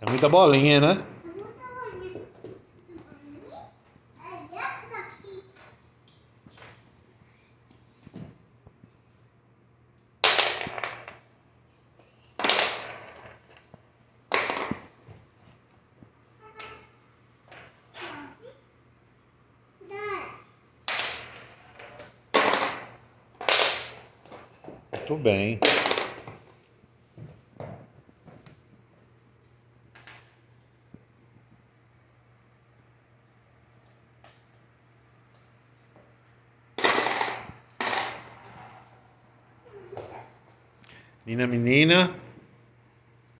É muita bolinha, né? Muito bem. Menina, menina.